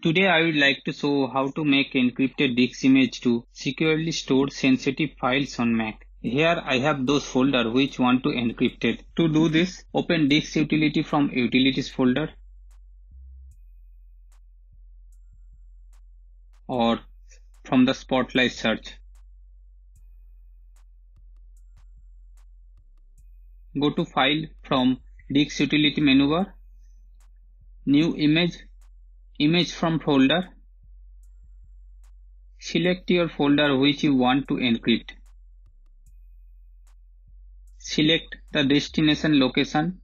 Today I would like to show how to make encrypted disk image to securely store sensitive files on Mac. Here I have those folder which want to encrypt it. To do this, open disk utility from utilities folder or from the spotlight search. Go to file from disk utility menu bar, new image, image from folder. Select your folder which you want to encrypt. Select the destination location.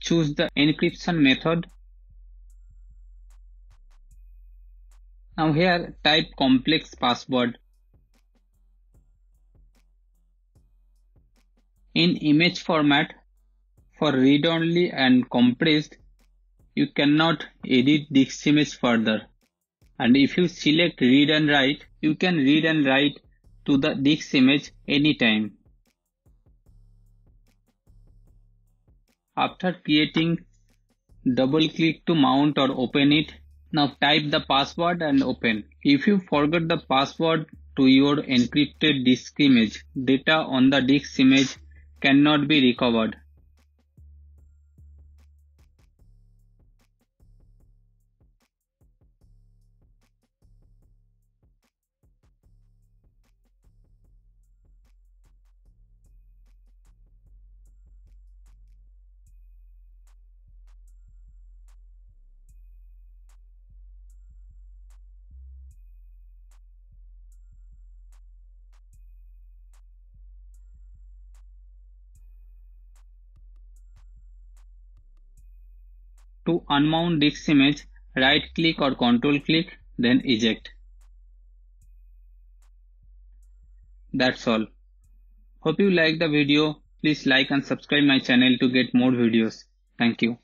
Choose the encryption method. Now here type complex password In image format, for read-only and compressed, you cannot edit this image further. And if you select read and write, you can read and write to the disk image anytime. After creating, double click to mount or open it. Now type the password and open. If you forget the password to your encrypted disk image, data on the disk image cannot be recovered. To unmount disk image, right click or control click, then eject. That's all. Hope you like the video. Please like and subscribe my channel to get more videos. Thank you.